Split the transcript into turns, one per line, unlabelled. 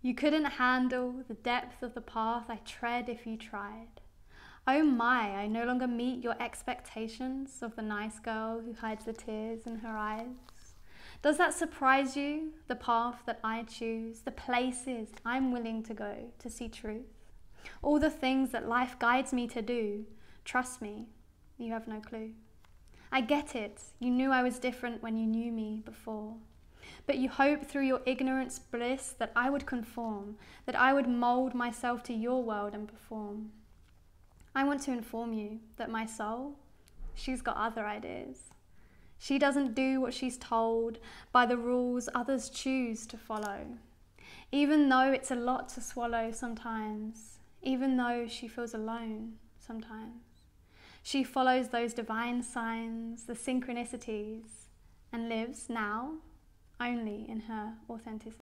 You couldn't handle the depth of the path I tread if you tried. Oh my, I no longer meet your expectations of the nice girl who hides the tears in her eyes. Does that surprise you, the path that I choose, the places I'm willing to go to see truth? All the things that life guides me to do, trust me, you have no clue. I get it, you knew I was different when you knew me before. But you hope through your ignorance bliss that I would conform, that I would mould myself to your world and perform. I want to inform you that my soul, she's got other ideas. She doesn't do what she's told by the rules others choose to follow. Even though it's a lot to swallow sometimes, even though she feels alone sometimes, she follows those divine signs, the synchronicities, and lives now only in her authenticity.